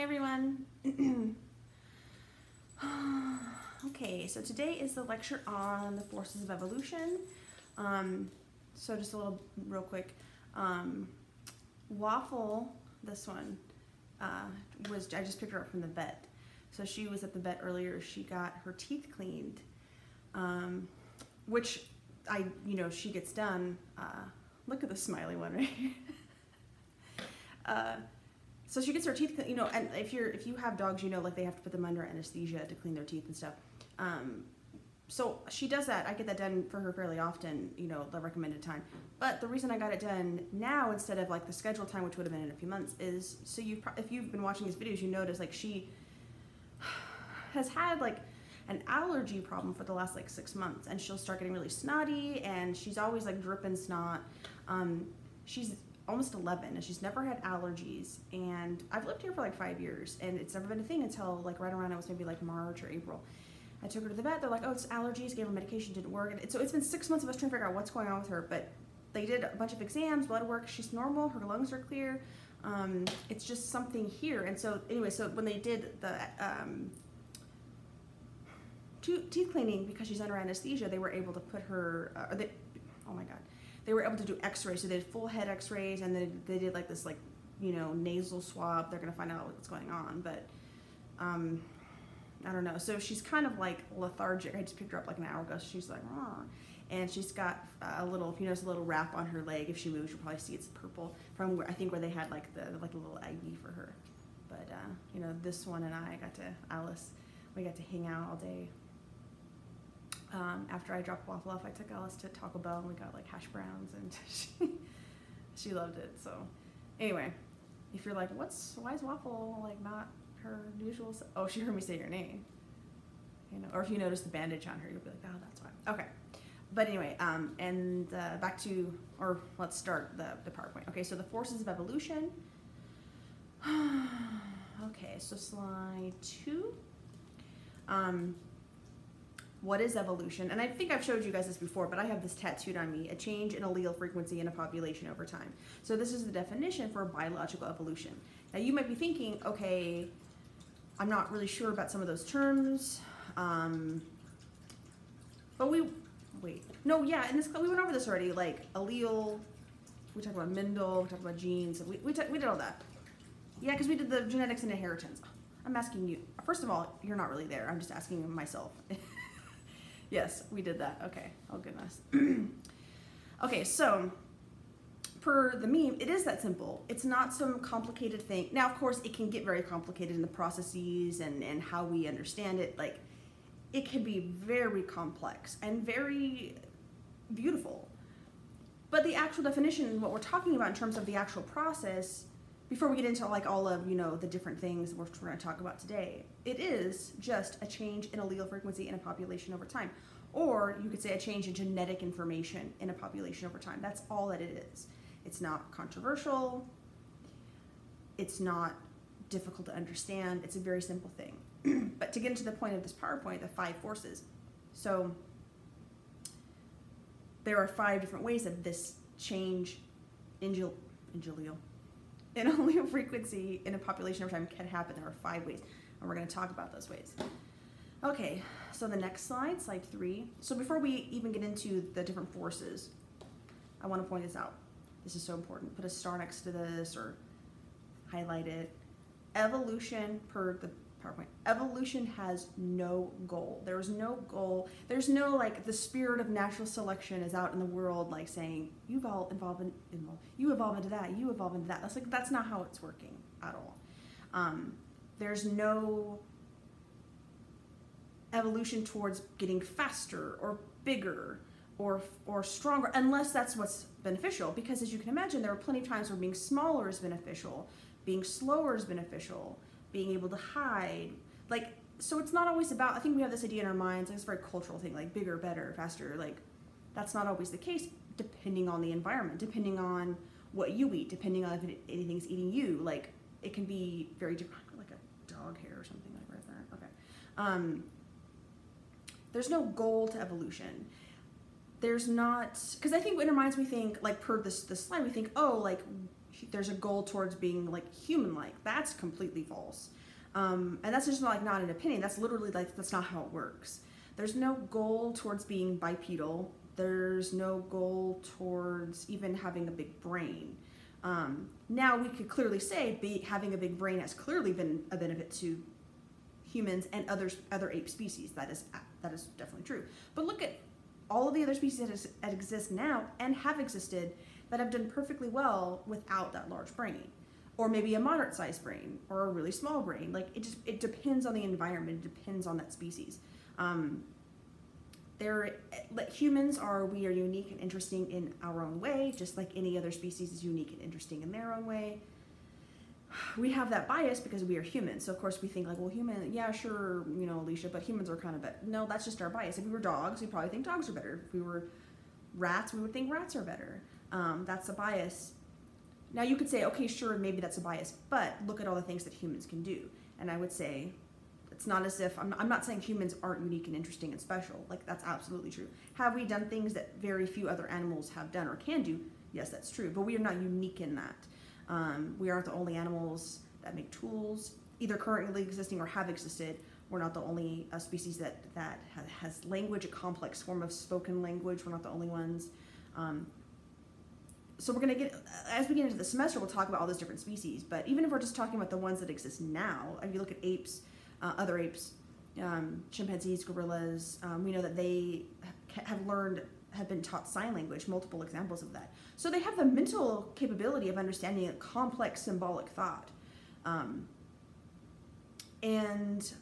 Hi everyone. okay, so today is the lecture on the forces of evolution. Um, so just a little real quick. Um, Waffle, this one, uh, was I just picked her up from the vet. So she was at the vet earlier. She got her teeth cleaned, um, which I, you know, she gets done. Uh, look at the smiley one right here. uh, so she gets her teeth, you know, and if you're if you have dogs, you know, like they have to put them under anesthesia to clean their teeth and stuff. Um, so she does that. I get that done for her fairly often, you know, the recommended time. But the reason I got it done now instead of like the scheduled time, which would have been in a few months, is so you if you've been watching these videos, you notice like she has had like an allergy problem for the last like six months, and she'll start getting really snotty, and she's always like dripping snot. Um, she's almost 11 and she's never had allergies and I've lived here for like five years and it's never been a thing until like right around I was maybe like March or April. I took her to the vet. They're like, oh, it's allergies. Gave her medication, didn't work. And so it's been six months of us trying to figure out what's going on with her. But they did a bunch of exams, blood work. She's normal. Her lungs are clear. Um, it's just something here. And so anyway, so when they did the um, teeth cleaning because she's under anesthesia, they were able to put her. Uh, they, oh my god they were able to do x-rays. So they did full head x-rays and then they did like this like you know nasal swab. They're going to find out what's going on but um i don't know. So she's kind of like lethargic. I just picked her up like an hour ago. So she's like and she's got a little if you notice a little wrap on her leg. If she moves you'll probably see it's purple from where i think where they had like the like a little iv for her. But uh you know this one and i got to alice we got to hang out all day um, after I dropped Waffle off, I took Alice to Taco Bell and we got like hash browns and she, she loved it. So anyway, if you're like, what's, why is Waffle like not her usual, oh, she heard me say your name. You know, or if you notice the bandage on her, you'll be like, oh, that's why. Okay. But anyway, um, and uh, back to, or let's start the, the PowerPoint. Okay, so the forces of evolution. okay, so slide two. Um, what is evolution? And I think I've showed you guys this before, but I have this tattooed on me, a change in allele frequency in a population over time. So this is the definition for biological evolution. Now you might be thinking, okay, I'm not really sure about some of those terms, um, but we, wait, no, yeah, in this, we went over this already, like allele, we talked about Mendel, we talked about genes, we, we, we did all that. Yeah, because we did the genetics and inheritance. I'm asking you, first of all, you're not really there, I'm just asking myself. Yes, we did that. Okay. Oh, goodness. okay, so per the meme, it is that simple. It's not some complicated thing. Now, of course, it can get very complicated in the processes and, and how we understand it. Like, it can be very complex and very beautiful. But the actual definition, what we're talking about in terms of the actual process, before we get into like all of you know the different things we're, going to talk about today it is just a change in allele frequency in a population over time. Or you could say a change in genetic information in a population over time. That's all that it is. It's not controversial. It's not difficult to understand. It's a very simple thing. But to get into the point of this powerpoint the five forces. So there are five different ways that this change in, in allele in allele frequency in a population over time can happen. There are five ways, and we're going to talk about those ways. Okay, so the next slide, slide three. So before we even get into the different forces, I want to point this out. This is so important. Put a star next to this or highlight it. Evolution per the PowerPoint. Evolution has no goal. There's no goal. There's no like the spirit of natural selection is out in the world like saying you evolve, evolve, in, you evolve into that, you evolve into that. That's like that's not how it's working at all. Um, there's no evolution towards getting faster or bigger or or stronger unless that's what's beneficial because as you can imagine there are plenty of times where being smaller is beneficial being slower is beneficial being able to hide. Like, so it's not always about, I think we have this idea in our minds, like it's a very cultural thing, like bigger, better, faster. Like, that's not always the case depending on the environment, depending on what you eat, depending on if anything's eating you. Like, it can be very different, like a dog hair or something like right there. Okay. Um, there's no goal to evolution. There's not, because I think in our minds we think, like per this, this slide, we think, oh, like there's a goal towards being like human-like. That's completely false. Um, and that's just like not an opinion. That's literally like that's not how it works. There's no goal towards being bipedal. There's no goal towards even having a big brain. Um, now we could clearly say be, having a big brain has clearly been a benefit to humans and others other ape species. That is that is definitely true. But look at all of the other species that, is, that exist now and have existed that have done perfectly well without that large brain. Or maybe a moderate sized brain or a really small brain. Like it just it depends on the environment. It depends on that species. Um, they're like humans are we are unique and interesting in our own way just like any other species is unique and interesting in their own way. We have that bias because we are humans so of course we think like well human yeah sure you know Alesha but humans are kind of better no that's just our bias. If we were dogs we'd probably think dogs are better. If we were rats we would think rats are better um, that's a bias now you could say okay sure maybe that's a bias but look at all the things that humans can do and i would say it's not as if I'm, I'm not saying humans aren't unique and interesting and special like that's absolutely true have we done things that very few other animals have done or can do yes that's true but we are not unique in that um, we aren't the only animals that make tools, either currently existing or have existed. We're not the only uh, species that, that has language, a complex form of spoken language. We're not the only ones. Um, so we're going to get, as we get into the semester, we'll talk about all those different species. But even if we're just talking about the ones that exist now, if you look at apes, uh, other apes, um, chimpanzees, gorillas, um, we know that they have learned have been taught sign language, multiple examples of that. So they have the mental capability of understanding a complex symbolic thought. Um, and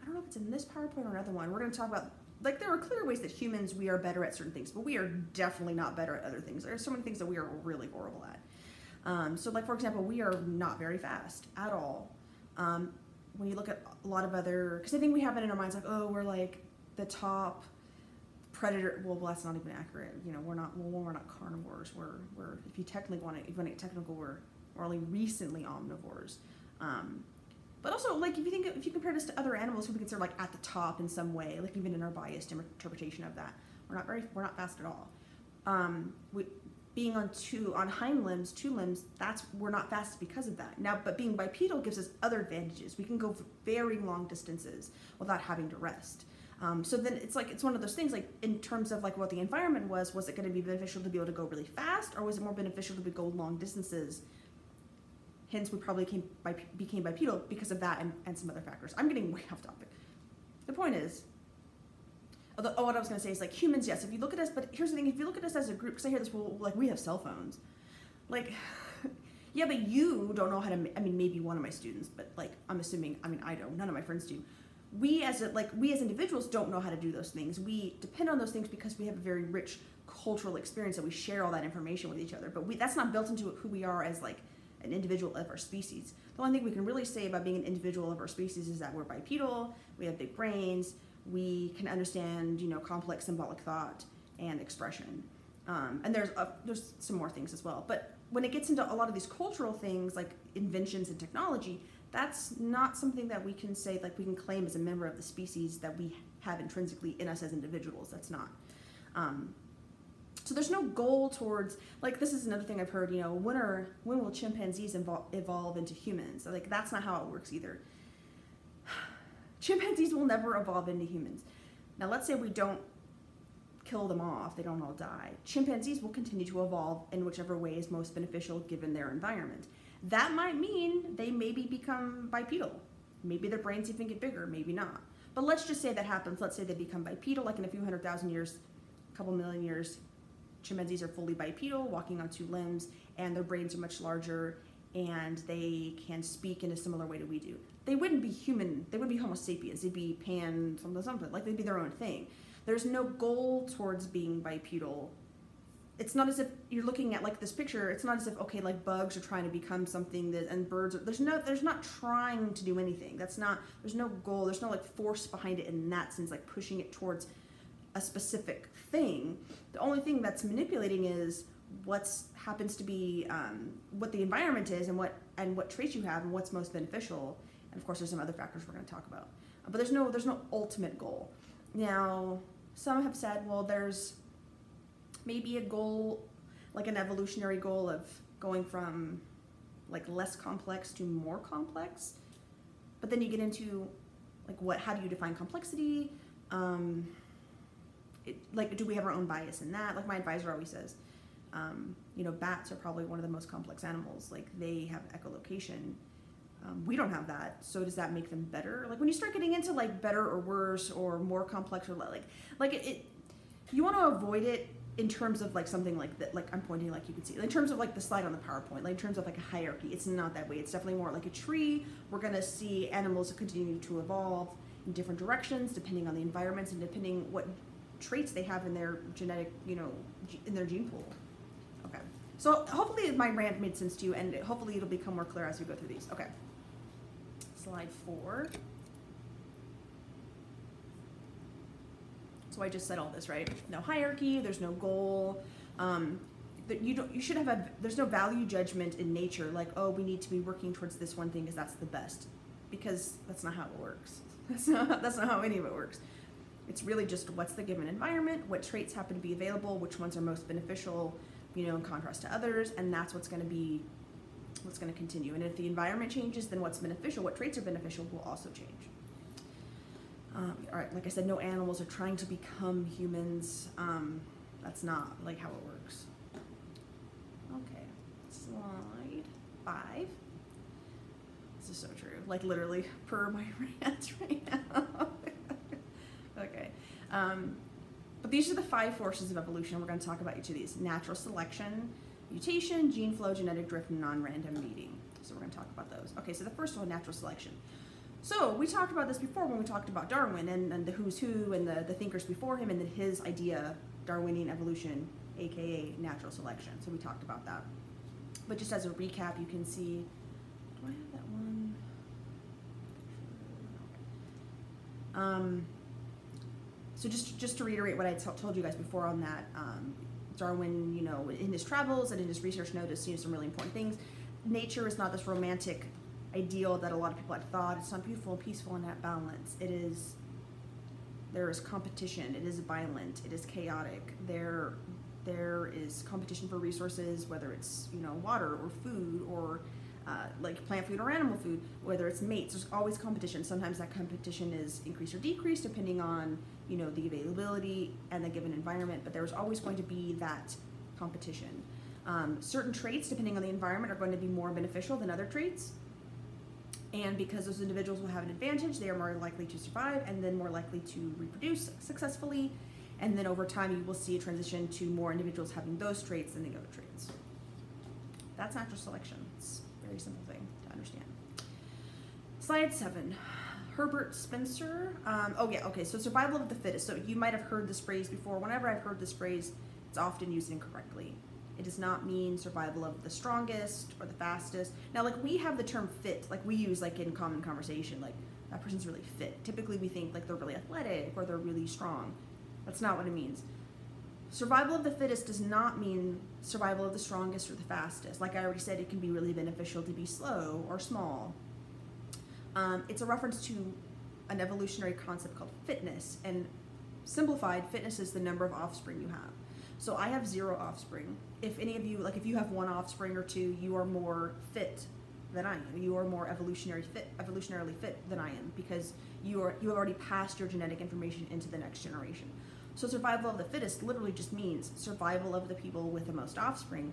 I don't know if it's in this PowerPoint or another one. We're going to talk about, like, there are clear ways that humans, we are better at certain things, but we are definitely not better at other things. There are so many things that we are really horrible at. Um, so, like, for example, we are not very fast at all. Um, when you look at a lot of other, because I think we have it in our minds, like, oh, we're like the top predator well that's not even accurate you know we're not well we're not carnivores we're we're if you technically want to if you want to get technical we're we're only recently omnivores um, but also like if you think if you compare this to other animals who we consider like at the top in some way like even in our biased interpretation of that we're not very we're not fast at all. Um, we, being on two on hind limbs two limbs that's we're not fast because of that. Now but being bipedal gives us other advantages. We can go very long distances without having to rest. Um, so then it's like it's one of those things like in terms of like what the environment was, was it going to be beneficial to be able to go really fast, or was it more beneficial to be go long distances? Hence, we probably came by, became bipedal because of that and, and some other factors. I'm getting way off topic. The point is, although, oh, what I was going to say is like humans, yes. If you look at us, but here's the thing: if you look at us as a group, because I hear this, well, like we have cell phones, like. yeah, but you don't know how to. I mean, maybe one of my students, but like I'm assuming. I mean, I don't. None of my friends do we as a, like we as individuals don't know how to do those things. We depend on those things because we have a very rich cultural experience that we share all that information with each other. But we, that's not built into who we are as like an individual of our species. The only thing we can really say about being an individual of our species is that we're bipedal, we have big brains, we can understand you know complex symbolic thought and expression. Um, and there's a, there's some more things as well. But when it gets into a lot of these cultural things like inventions and technology, that's not something that we can say like we can claim as a member of the species that we have intrinsically in us as individuals that's not um, so there's no goal towards like this is another thing i've heard you know when are when will chimpanzees evol- evolve into humans like that's not how it works either chimpanzees will never evolve into humans now let's say we don't kill them off they don't all die chimpanzees will continue to evolve in whichever way is most beneficial given their environment that might mean they maybe become bipedal. Maybe their brains even get bigger, maybe not. But let's just say that happens. Let's say they become bipedal, like in a few hundred thousand years, a couple million years, chimpanzees are fully bipedal, walking on two limbs, and their brains are much larger, and they can speak in a similar way to we do. They wouldn't be human, they would be Homo sapiens, they'd be pan something something, like they'd be their own thing. There's no goal towards being bipedal it's not as if you're looking at like this picture it's not as if okay like bugs are trying to become something that and birds are, there's no there's not trying to do anything that's not there's no goal there's no like force behind it in that sense like pushing it towards a specific thing the only thing that's manipulating is what's happens to be um, what the environment is and what and what traits you have and what's most beneficial and of course there's some other factors we're going to talk about but there's no there's no ultimate goal now some have said well there's maybe a goal like an evolutionary goal of going from like less complex to more complex. But then you get into like what how do you define complexity? Um, it, like do we have our own bias in that? Like my advisor always says, um, you know, bats are probably one of the most complex animals. Like they have echolocation. Um, we don't have that, so does that make them better? Like when you start getting into like better or worse or more complex or like like it, it you want to avoid it in terms of like something like that like i'm pointing like you can see in terms of like the slide on the powerpoint like in terms of like a hierarchy it's not that way it's definitely more like a tree we're going to see animals continue to evolve in different directions depending on the environments and depending what traits they have in their genetic you know in their gene pool. Okay. So hopefully my rant made sense to you and hopefully it'll become more clear as we go through these. Okay. Slide four. So I just said all this, right? No hierarchy, there's no goal. Um, you don't you should have a there's no value judgment in nature like oh we need to be working towards this one thing because that's the best. Because that's not how it works. That's not that's not how any of it works it's really just what's the given environment what traits happen to be available which ones are most beneficial you know in contrast to others and that's what's going to be what's going to continue and if the environment changes then what's beneficial what traits are beneficial will also change um, all right, like I said, no animals are trying to become humans. Um, that's not like how it works. Okay, slide five. This is so true. Like literally per my rant right now. Okay. Um, but these are the five forces of evolution. We're going to talk about each of these: natural selection, mutation, gene flow, genetic drift, and non-random mating. So we're going to talk about those. Okay, so the first one, natural selection. So we talked about this before when we talked about Darwin and, and the who's who and the, the thinkers before him and then his idea, Darwinian evolution, aka natural selection. So we talked about that. But just as a recap, you can see, do I have that one? Um, so just just to reiterate what I told you guys before on that, um, Darwin, you know, in his travels and in his research noticed you know, some really important things. Nature is not this romantic ideal that a lot of people had thought. It's not beautiful, and peaceful, and at balance. It is. There is competition. It is violent. It is chaotic. There, there is competition for resources, whether it's you know water or food or uh, like plant food or animal food, whether it's mates. There's always competition. Sometimes that competition is increased or decreased depending on you know the availability and the given environment. But there's always going to be that competition. Um, certain traits, depending on the environment, are going to be more beneficial than other traits. And because those individuals will have an advantage, they are more likely to survive and then more likely to reproduce successfully. And then over time, you will see a transition to more individuals having those traits than the other traits. That's natural selection. It's a very simple thing to understand. Slide seven. Herbert Spencer. Um, oh, yeah, okay, so survival of the fittest. So you might have heard this phrase before. Whenever I've heard this phrase, it's often used incorrectly. It does not mean survival of the strongest or the fastest. Now, like we have the term fit, like we use like in common conversation, like that person's really fit. Typically, we think like they're really athletic or they're really strong. That's not what it means. Survival of the fittest does not mean survival of the strongest or the fastest. Like I already said, it can be really beneficial to be slow or small. Um, it's a reference to an evolutionary concept called fitness, and simplified, fitness is the number of offspring you have. So I have zero offspring. If any of you, like if you have one offspring or two, you are more fit than I am. You are more evolutionary fit, evolutionarily fit than I am because you are you have already passed your genetic information into the next generation. So survival of the fittest literally just means survival of the people with the most offspring.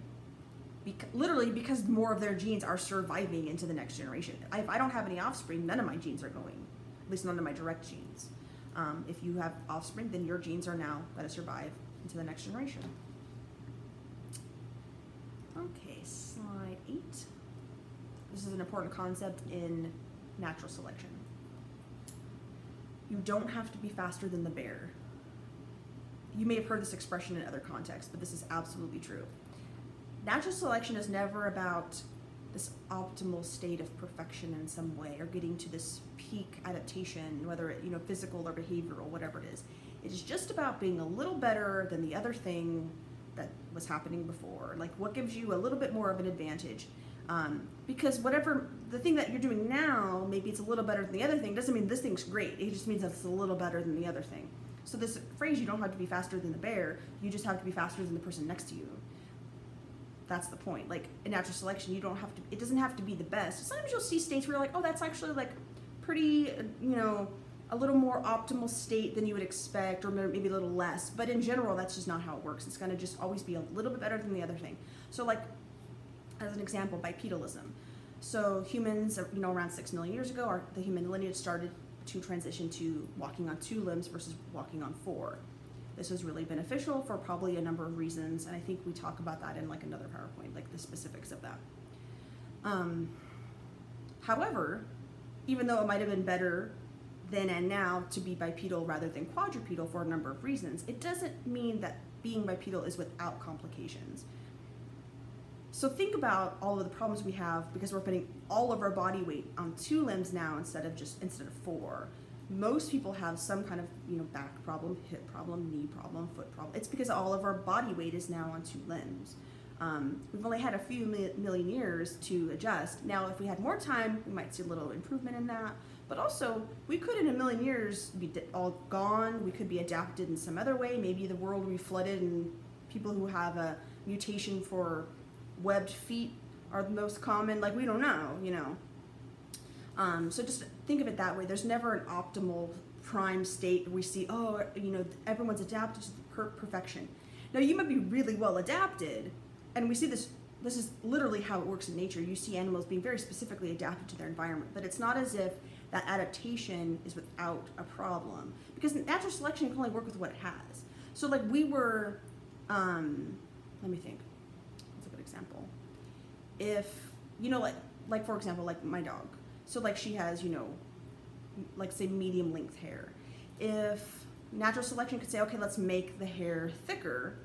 Bec- literally because more of their genes are surviving into the next generation. If I don't have any offspring, none of my genes are going, at least none of my direct genes. Um, if you have offspring, then your genes are now going to survive into the next generation. Okay, slide eight. This is an important concept in natural selection. You don't have to be faster than the bear. You may have heard this expression in other contexts, but this is absolutely true. Natural selection is never about this optimal state of perfection in some way or getting to this peak adaptation, whether it, you know, physical or behavioral, whatever it is. It is just about being a little better than the other thing that was happening before. Like what gives you a little bit more of an advantage. Um, because whatever the thing that you're doing now, maybe it's a little better than the other thing, doesn't mean this thing's great. It just means that it's a little better than the other thing. So this phrase, you don't have to be faster than the bear, you just have to be faster than the person next to you. That's the point. Like in natural selection, you don't have to. It doesn't have to be the best. Sometimes you'll see states where you're like, oh, that's actually like pretty, you know, a little more optimal state than you would expect, or maybe a little less. But in general, that's just not how it works. It's going to just always be a little bit better than the other thing. So, like as an example, bipedalism. So humans, uh, you know, around six million years ago, our, the human lineage started to transition to walking on two limbs versus walking on four. This was really beneficial for probably a number of reasons, and I think we talk about that in like another PowerPoint, like the specifics of that. Um, however, even though it might have been better then and now to be bipedal rather than quadrupedal for a number of reasons, it doesn't mean that being bipedal is without complications. So think about all of the problems we have because we're putting all of our body weight on two limbs now instead of just instead of four most people have some kind of you know back problem, hip problem, knee problem, foot problem. It's because all of our body weight is now on two limbs. Um, we've only had a few million years to adjust. Now, if we had more time, we might see a little improvement in that. But also, we could in a million years be all gone. We could be adapted in some other way. Maybe the world will be flooded, and people who have a mutation for webbed feet are the most common. Like we don't know, you know. Um, so just think of it that way. There's never an optimal prime state we see, oh, you know, everyone's adapted to per perfection. Now you might be really well adapted, and we see this. This is literally how it works in nature. You see animals being very specifically adapted to their environment, but it's not as if that adaptation is without a problem because natural selection can only work with what it has. So like we were, um, let me think. that's a good example? If you know, like like for example, like my dog so like she has, you know, like say medium length hair. If natural selection could say, okay, let's make the hair thicker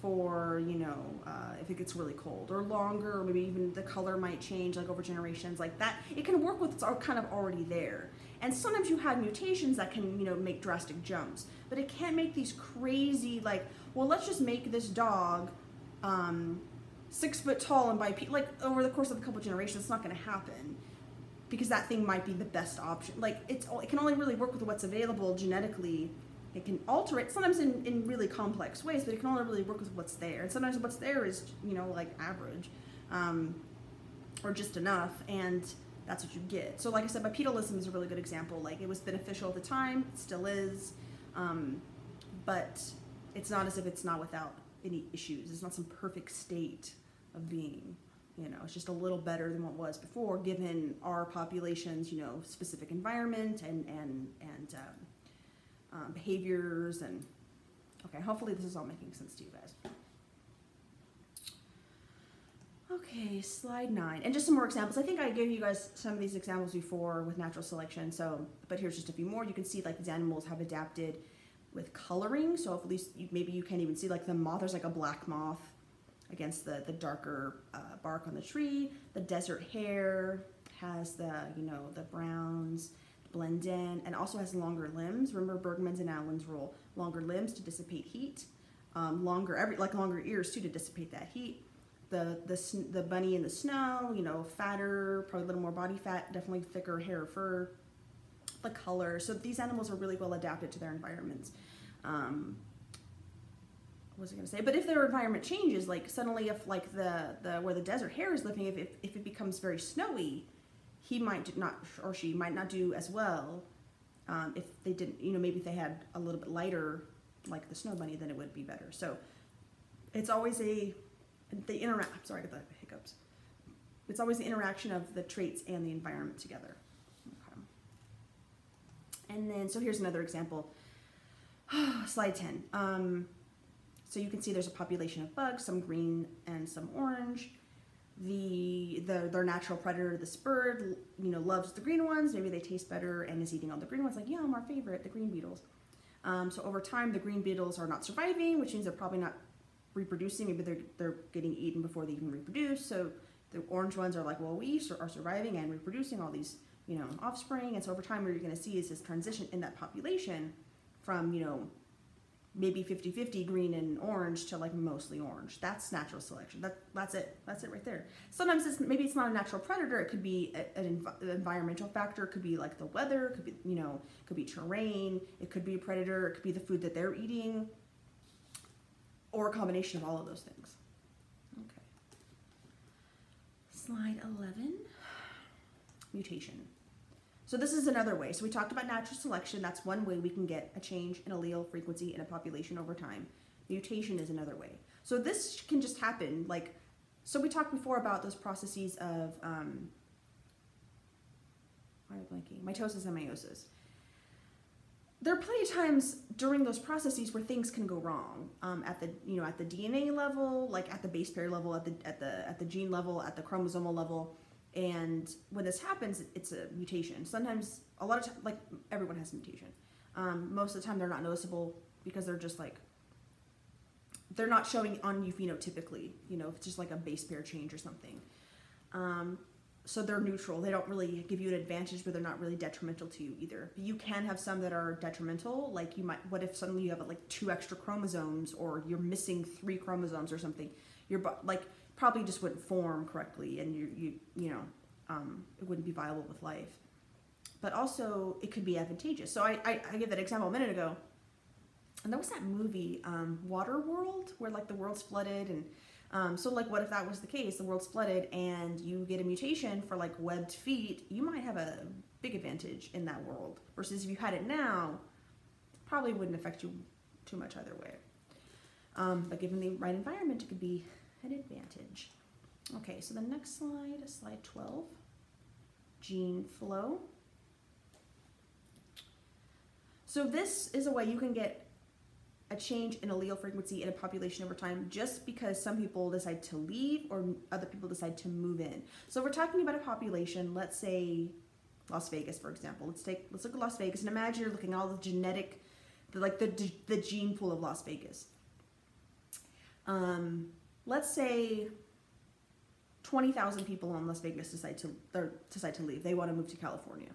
for, you know, uh, if it gets really cold or longer, or maybe even the color might change like over generations like that. It can work with what's kind of already there. And sometimes you have mutations that can, you know, make drastic jumps, but it can't make these crazy like, well, let's just make this dog um, six foot tall and bipedal. Like over the course of a couple generations, it's not going to happen because that thing might be the best option. Like it's it can only really work with what's available genetically. It can alter it sometimes in, in really complex ways, but it can only really work with what's there. And sometimes what's there is you know like average, um, or just enough, and that's what you get. So like I said, bipedalism is a really good example. Like it was beneficial at the time, still is, um, but it's not as if it's not without any issues. It's not some perfect state of being you know, it's just a little better than what was before, given our population's, you know, specific environment and and and um, um, behaviors and. Okay, hopefully this is all making sense to you guys. Okay, slide nine, and just some more examples. I think I gave you guys some of these examples before with natural selection. So, but here's just a few more. You can see like these animals have adapted with coloring. So at least you, maybe you can't even see like the moth. There's like a black moth against the, the darker uh, bark on the tree. The desert hare has the, you know, the browns blend in and also has longer limbs. Remember Bergmann's and Allen's rule, longer limbs to dissipate heat, um, longer, every, like longer ears too to dissipate that heat. The, the, the bunny in the snow, you know, fatter, probably a little more body fat, definitely thicker hair or fur. The color, so these animals are really well adapted to their environments. Um, what was I going to say? But if their environment changes, like suddenly if like the, the where the desert hare is living, if, if, if it becomes very snowy, he might not, or she might not do as well um, if they didn't, you know, maybe if they had a little bit lighter, like the snow bunny, then it would be better. So it's always a, the interact, sorry, I got the hiccups. It's always the interaction of the traits and the environment together. Okay. And then, so here's another example. Slide 10. Um, so you can see there's a population of bugs, some green and some orange. The, the their natural predator, this bird, you know, loves the green ones. Maybe they taste better and is eating all the green ones. Like, yeah, I'm our favorite, the green beetles. Um, so over time, the green beetles are not surviving, which means they're probably not reproducing. Maybe they're they're getting eaten before they even reproduce. So the orange ones are like, well, we are surviving and reproducing all these, you know, offspring. And so over time, what you're going to see is this transition in that population from, you know, maybe 50-50 green and orange to like mostly orange. That's natural selection. That that's it. That's it right there. Sometimes it's maybe it's not a natural predator. It could be a, an env environmental factor. It could be like the weather. It could be you know could be terrain. It could be a predator. It could be the food that they're eating, or a combination of all of those things. Okay. slide 11 mutation. So this is another way. So we talked about natural selection. That's one way we can get a change in allele frequency in a population over time. Mutation is another way. So this can just happen. Like, so we talked before about those processes of um, why am I blanking? Mitosis and meiosis. There are plenty of times during those processes where things can go wrong um, at the you know at the DNA level, like at the base pair level, at the at the at the gene level, at the chromosomal level and when this happens, it's a mutation. Sometimes, a lot of time, like everyone has a mutation. Um, most of the time, they're not noticeable because they're just like they're not showing on you phenotypically. You know, it's just like a base pair change or something. Um, so they're neutral. They don't really give you an advantage, but they're not really detrimental to you either. You can have some that are detrimental. Like you might, what if suddenly you have like two extra chromosomes, or you're missing three chromosomes or something? You're but like probably just wouldn't form correctly and you, you, you know, um, it wouldn't be viable with life. But also, it could be advantageous. So I, I, I gave that example a minute ago. And there was that movie, um, Waterworld, where like the world's flooded and um, so like what if that was the case, the world's flooded and you get a mutation for like webbed feet, you might have a big advantage in that world. Versus if you had it now, probably wouldn't affect you too much either way. Um, but given the right environment, it could be an advantage. Okay, so the next slide, slide 12, gene flow. So this is a way you can get a change in allele frequency in a population over time just because some people decide to leave or other people decide to move in. So we're talking about a population, let's say Las Vegas, for example. Let's take let's look at Las Vegas and imagine you're looking at all the genetic, the, like the the gene pool of Las Vegas. Um, let's say 20,000 people in Las Vegas decide to decide to leave. They want to move to California.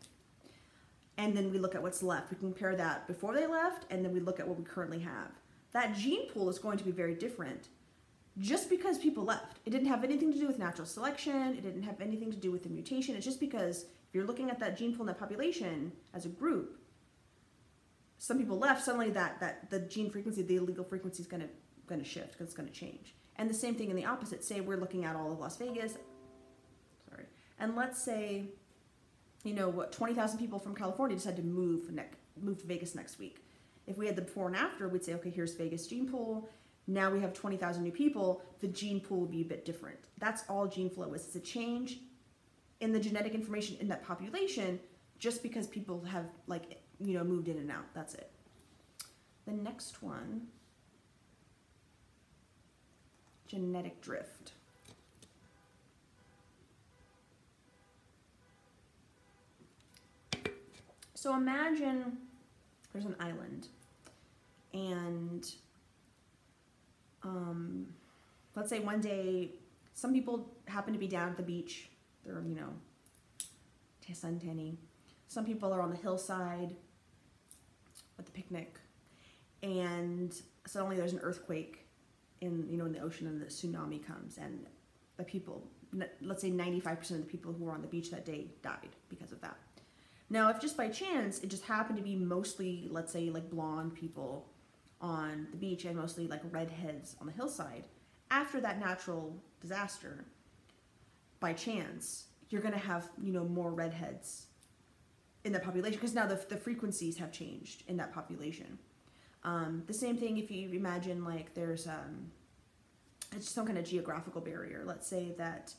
And then we look at what's left. We compare that before they left and then we look at what we currently have. That gene pool is going to be very different just because people left. It didn't have anything to do with natural selection. It didn't have anything to do with the mutation. It's just because if you're looking at that gene pool in that population as a group, some people left, suddenly that, that the gene frequency, the allele frequency is going to going to shift because it's going to change. And the same thing in the opposite. Say we're looking at all of Las Vegas, sorry, and let's say, you know, what 20,000 people from California decide to move next, move to Vegas next week. If we had the before and after, we'd say, okay, here's Vegas gene pool. Now we have 20,000 new people. The gene pool will be a bit different. That's all gene flow is. It's a change in the genetic information in that population just because people have like, you know, moved in and out. That's it. The next one genetic drift. So imagine there's an island and um, let's say one day some people happen to be down at the beach. They're, you know, sun tanning. Some people are on the hillside at the picnic and suddenly there's an earthquake in you know in the ocean and the tsunami comes and the people let's say 95% of the people who were on the beach that day died because of that. Now if just by chance it just happened to be mostly let's say like blonde people on the beach and mostly like redheads on the hillside after that natural disaster by chance you're going to have you know more redheads in that population because now the, the frequencies have changed in that population um, the same thing if you imagine like there's um, it's some kind of geographical barrier. Let's say that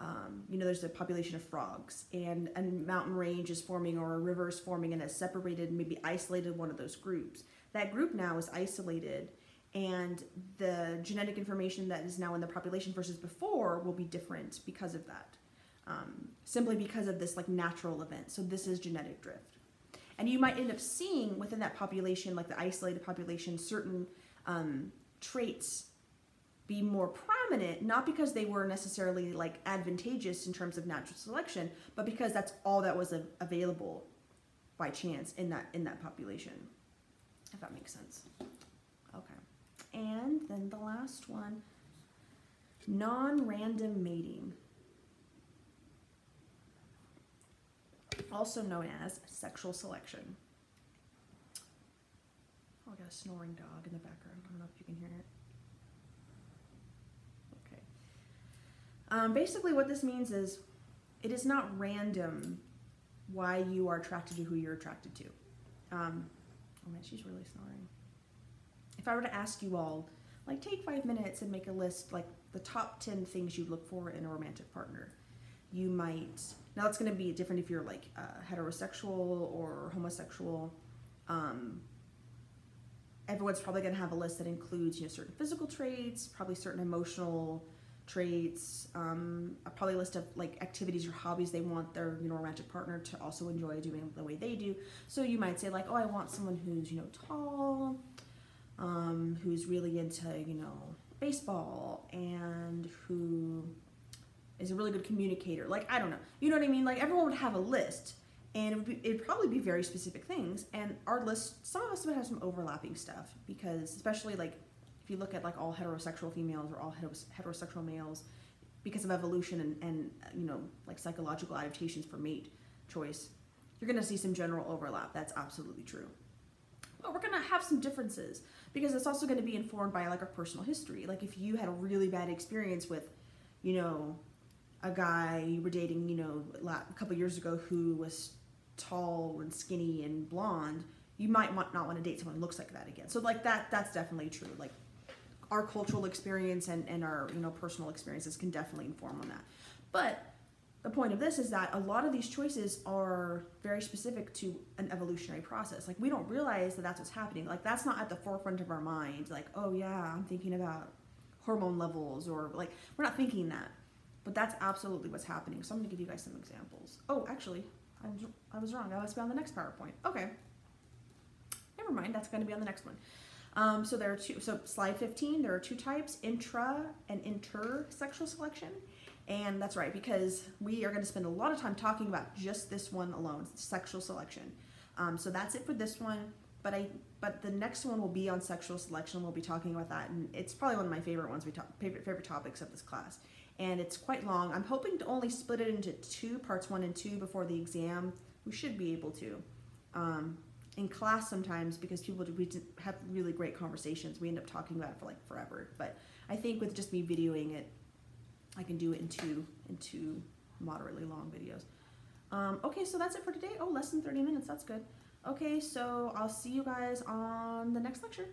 um, you know there's a population of frogs and a mountain range is forming or a river is forming and has separated, maybe isolated one of those groups. That group now is isolated and the genetic information that is now in the population versus before will be different because of that. Um, simply because of this like natural event. So this is genetic drift. And you might end up seeing within that population, like the isolated population, certain um, traits be more prominent, not because they were necessarily like advantageous in terms of natural selection, but because that's all that was available by chance in that in that population. If that makes sense. Okay. And then the last one, non-random mating. Also known as sexual selection. Oh, I got a snoring dog in the background. I don't know if you can hear it. Okay. Um, basically, what this means is it is not random why you are attracted to who you're attracted to. Um, oh man, she's really snoring. If I were to ask you all, like, take five minutes and make a list, like, the top 10 things you look for in a romantic partner, you might. Now, it's going to be different if you're, like, uh, heterosexual or homosexual. Um, everyone's probably going to have a list that includes, you know, certain physical traits, probably certain emotional traits, um, a probably list of like activities or hobbies they want their you know romantic partner to also enjoy doing the way they do. So you might say like, oh, I want someone who's you know tall, um, who's really into you know baseball, and who is a really good communicator. Like I don't know, you know what I mean? Like everyone would have a list. And it would be, it'd probably be very specific things. And our list, some of us would have some overlapping stuff because, especially like if you look at like all heterosexual females or all heterosexual males, because of evolution and, and uh, you know like psychological adaptations for mate choice, you're gonna see some general overlap. That's absolutely true. But we're gonna have some differences because it's also gonna be informed by like our personal history. Like if you had a really bad experience with, you know, a guy you were dating, you know, a couple years ago who was tall and skinny and blonde, you might not want to date someone who looks like that again. So like that, that's definitely true. Like our cultural experience and, and our you know personal experiences can definitely inform on that. But the point of this is that a lot of these choices are very specific to an evolutionary process. Like we don't realize that that's what's happening. Like that's not at the forefront of our mind. Like oh yeah, I'm thinking about hormone levels or like we're not thinking that. But that's absolutely what's happening. So I'm to give you guys some examples. Oh, actually, I was, I was wrong. That must be on the next PowerPoint. Okay. Never mind. That's going to be on the next one. Um, so there are two, so slide 15, there are two types, intra and intersexual selection. And that's right, because we are going to spend a lot of time talking about just this one alone, sexual selection. Um, so that's it for this one. But I, but the next one will be on sexual selection. We'll be talking about that, and it's probably one of my favorite ones. We talk favorite favorite topics of this class, and it's quite long. I'm hoping to only split it into two parts, one and two, before the exam. We should be able to. Um, in class sometimes because people we have really great conversations. We end up talking about it for like forever. But I think with just me videoing it, I can do it in two in two moderately long videos. Um, okay, so that's it for today. Oh, less than 30 minutes. That's good. Okay, so I'll see you guys on the next lecture.